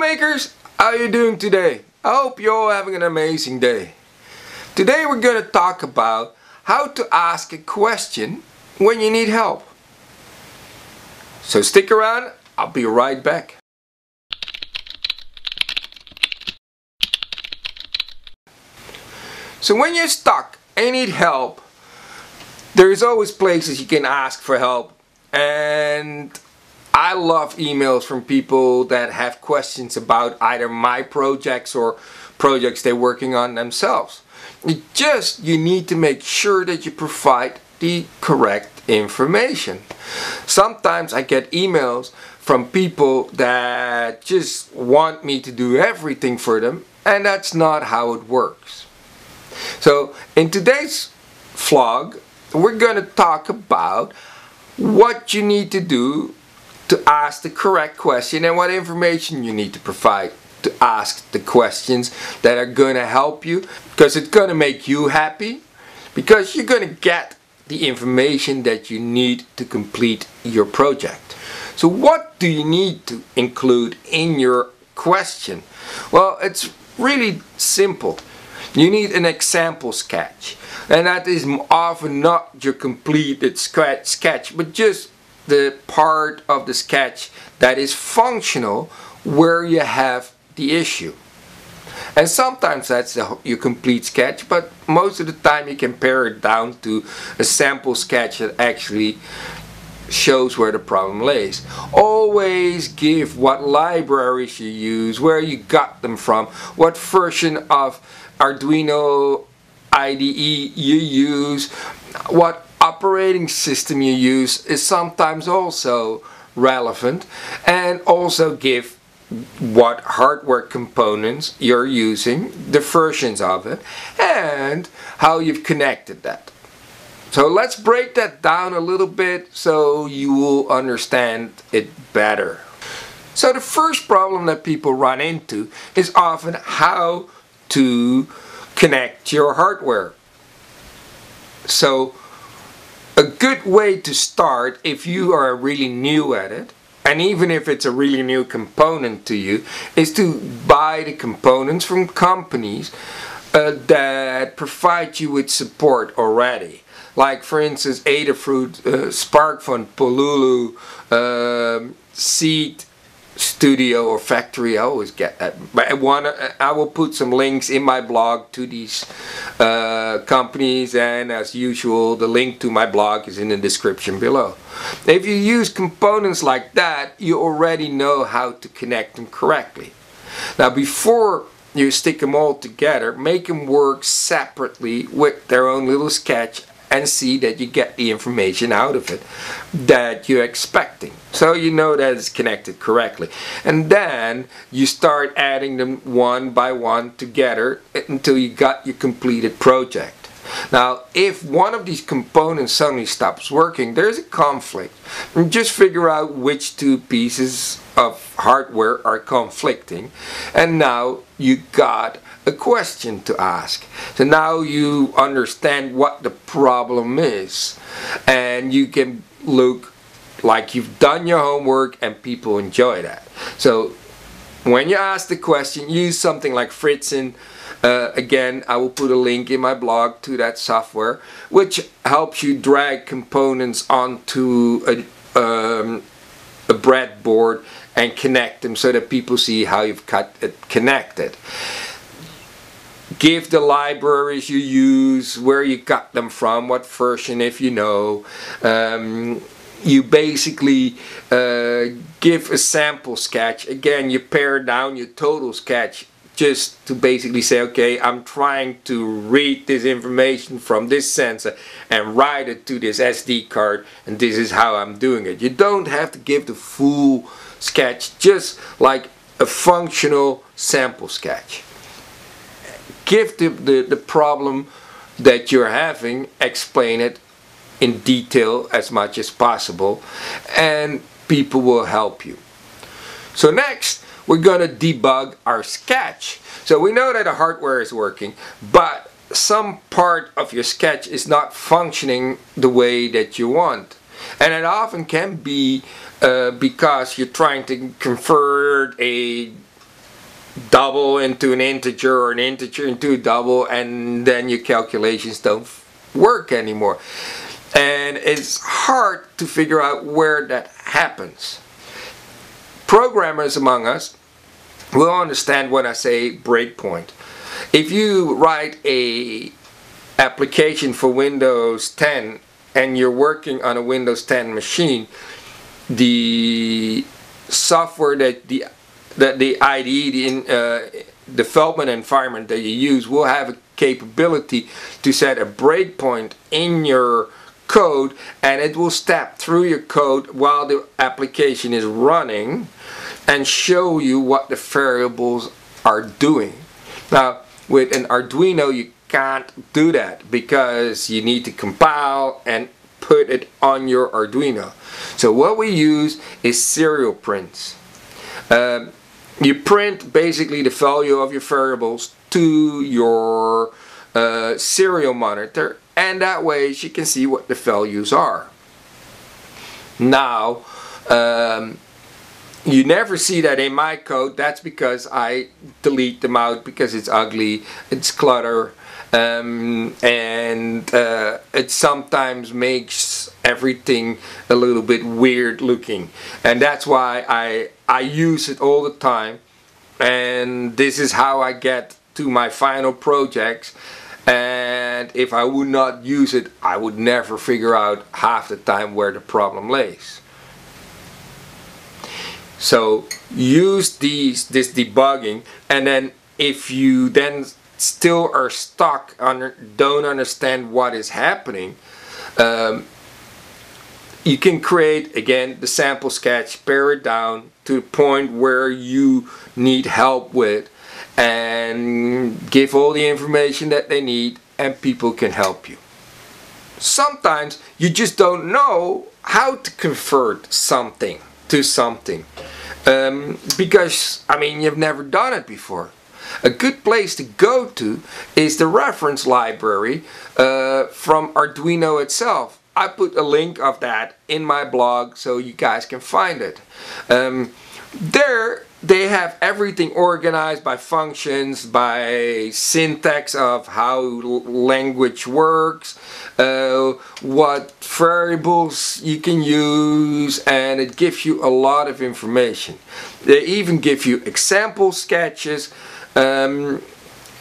makers, how are you doing today? I hope you're all having an amazing day. Today we're going to talk about how to ask a question when you need help. So stick around, I'll be right back. So when you're stuck and need help, there's always places you can ask for help and I love emails from people that have questions about either my projects or projects they're working on themselves. Just you need to make sure that you provide the correct information. Sometimes I get emails from people that just want me to do everything for them and that's not how it works. So in today's vlog we're going to talk about what you need to do to ask the correct question and what information you need to provide to ask the questions that are going to help you because it's going to make you happy because you're going to get the information that you need to complete your project. So what do you need to include in your question? Well, it's really simple. You need an example sketch. And that is often not your completed sketch, but just the part of the sketch that is functional where you have the issue. And sometimes that's the, your complete sketch, but most of the time you can pare it down to a sample sketch that actually shows where the problem lays. Always give what libraries you use, where you got them from, what version of Arduino IDE you use, what operating system you use is sometimes also relevant and also give what hardware components you're using, the versions of it, and how you've connected that. So let's break that down a little bit so you will understand it better. So the first problem that people run into is often how to connect your hardware. So a good way to start if you are really new at it and even if it's a really new component to you is to buy the components from companies uh, that provide you with support already. Like for instance Adafruit, uh, SparkFun, Pololu, uh, Seeed, studio or factory I always get that. But I want I will put some links in my blog to these uh, companies and as usual the link to my blog is in the description below. If you use components like that you already know how to connect them correctly. Now before you stick them all together make them work separately with their own little sketch and see that you get the information out of it that you're expecting. So you know that it's connected correctly. And then you start adding them one by one together until you got your completed project. Now, if one of these components suddenly stops working, there's a conflict. Just figure out which two pieces of hardware are conflicting. And now you got a question to ask. So now you understand what the problem is and you can look like you've done your homework and people enjoy that. So when you ask the question, use something like Fritzing. Uh, again, I will put a link in my blog to that software, which helps you drag components onto a, um, a breadboard and connect them so that people see how you've cut it connected give the libraries you use, where you got them from, what version if you know. Um, you basically uh, give a sample sketch. Again, you pare down your total sketch just to basically say, okay, I'm trying to read this information from this sensor and write it to this SD card and this is how I'm doing it. You don't have to give the full sketch, just like a functional sample sketch give the, the, the problem that you're having, explain it in detail as much as possible, and people will help you. So next, we're going to debug our sketch. So we know that the hardware is working, but some part of your sketch is not functioning the way that you want. And it often can be uh, because you're trying to convert a double into an integer or an integer into a double and then your calculations don't work anymore and it's hard to figure out where that happens programmers among us will understand when I say breakpoint. If you write a application for Windows 10 and you're working on a Windows 10 machine the software that the that the IDE, the in, uh, development environment that you use will have a capability to set a breakpoint in your code and it will step through your code while the application is running and show you what the variables are doing. Now with an Arduino you can't do that because you need to compile and put it on your Arduino. So what we use is serial prints. Um, you print basically the value of your variables to your uh, serial monitor and that way she can see what the values are. Now um, you never see that in my code. That's because I delete them out because it's ugly, it's clutter um, and uh, it sometimes makes everything a little bit weird looking. And that's why I I use it all the time. And this is how I get to my final projects and if I would not use it I would never figure out half the time where the problem lays. So use these this debugging and then if you then still are stuck on don't understand what is happening um, you can create again the sample sketch pare it down to the point where you need help with and give all the information that they need and people can help you sometimes you just don't know how to convert something to something um, because I mean you've never done it before a good place to go to is the reference library uh, from Arduino itself. I put a link of that in my blog so you guys can find it. Um, there they have everything organized by functions, by syntax of how language works, uh, what variables you can use, and it gives you a lot of information. They even give you example sketches um,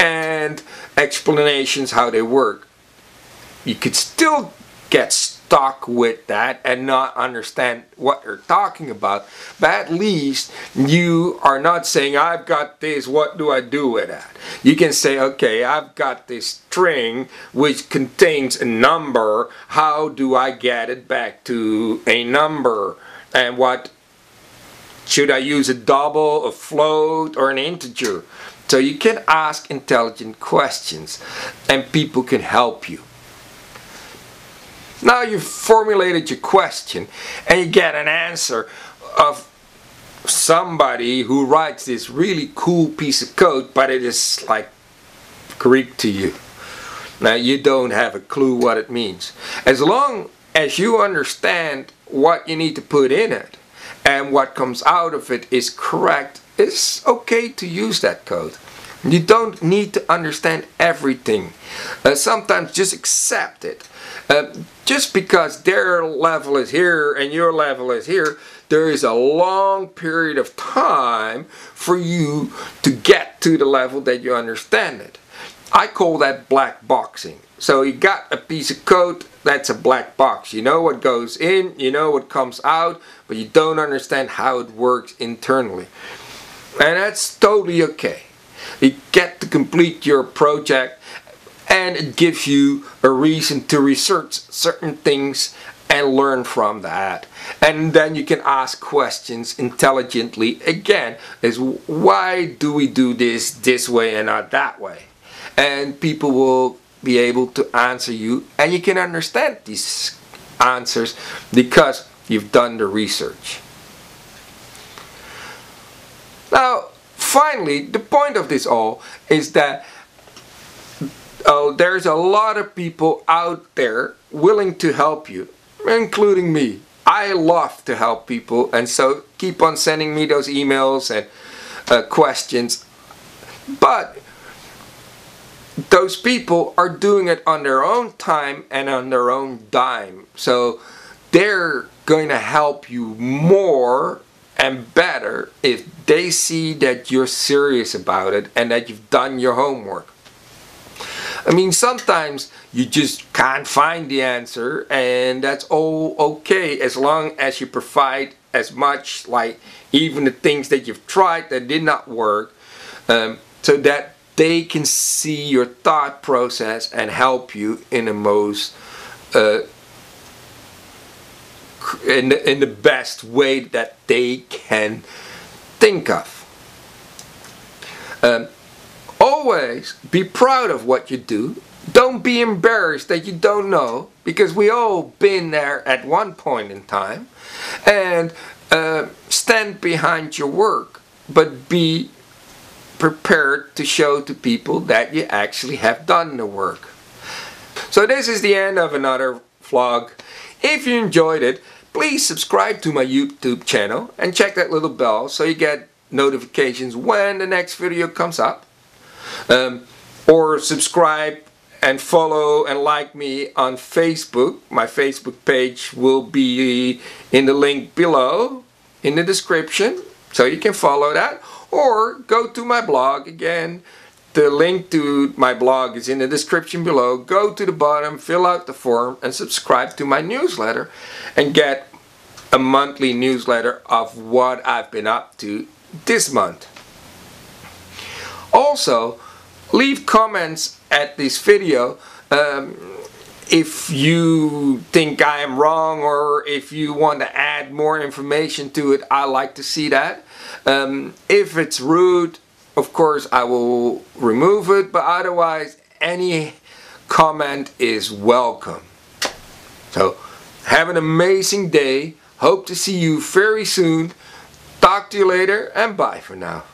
and explanations how they work. You could still get stuck with that and not understand what you're talking about, but at least you are not saying, I've got this, what do I do with that? You can say, okay, I've got this string which contains a number, how do I get it back to a number? And what should I use a double, a float, or an integer? So you can ask intelligent questions and people can help you. Now you've formulated your question and you get an answer of somebody who writes this really cool piece of code but it is like Greek to you. Now you don't have a clue what it means. As long as you understand what you need to put in it and what comes out of it is correct it's okay to use that code. You don't need to understand everything. Uh, sometimes just accept it. Uh, just because their level is here and your level is here, there is a long period of time for you to get to the level that you understand it. I call that black boxing. So you got a piece of code, that's a black box. You know what goes in, you know what comes out, but you don't understand how it works internally. And that's totally okay. You get to complete your project and it gives you a reason to research certain things and learn from that. And then you can ask questions intelligently again is why do we do this this way and not that way? And people will be able to answer you and you can understand these answers because you've done the research. Now, finally, the point of this all is that oh, there's a lot of people out there willing to help you, including me. I love to help people, and so keep on sending me those emails and uh, questions. But those people are doing it on their own time and on their own dime. So they're going to help you more and better if they see that you're serious about it and that you've done your homework. I mean, sometimes you just can't find the answer, and that's all okay as long as you provide as much, like even the things that you've tried that did not work, um, so that they can see your thought process and help you in the most uh, in the, in the best way that they can think of. Um, always be proud of what you do. Don't be embarrassed that you don't know because we all been there at one point in time. And uh, stand behind your work, but be prepared to show to people that you actually have done the work. So this is the end of another vlog. If you enjoyed it, please subscribe to my YouTube channel and check that little bell so you get notifications when the next video comes up. Um, or subscribe and follow and like me on Facebook. My Facebook page will be in the link below in the description so you can follow that or go to my blog again the link to my blog is in the description below. Go to the bottom, fill out the form, and subscribe to my newsletter and get a monthly newsletter of what I've been up to this month. Also, leave comments at this video um, if you think I am wrong or if you want to add more information to it, I like to see that. Um, if it's rude, of course I will remove it, but otherwise any comment is welcome. So have an amazing day. Hope to see you very soon. Talk to you later and bye for now.